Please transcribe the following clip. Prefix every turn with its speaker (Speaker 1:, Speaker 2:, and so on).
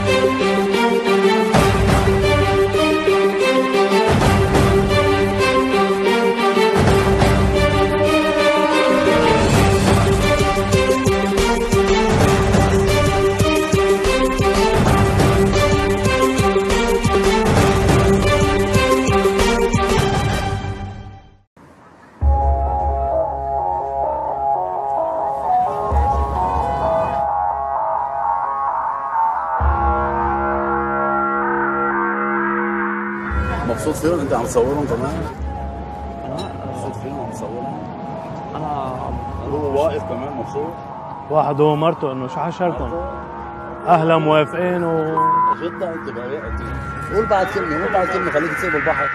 Speaker 1: Música مبسوط فيهم؟ انت عم تصورهم كمان؟ مبسوط فيهم عم تصورهم
Speaker 2: أنا
Speaker 1: هو واقف كمان مبسوط.
Speaker 2: واحد هو مرته إنه شو حشركم؟ أهلا موافقين و
Speaker 1: جدا انت بقى قول بعد كلمة قول بعد كلمة خليك تصير بالبحر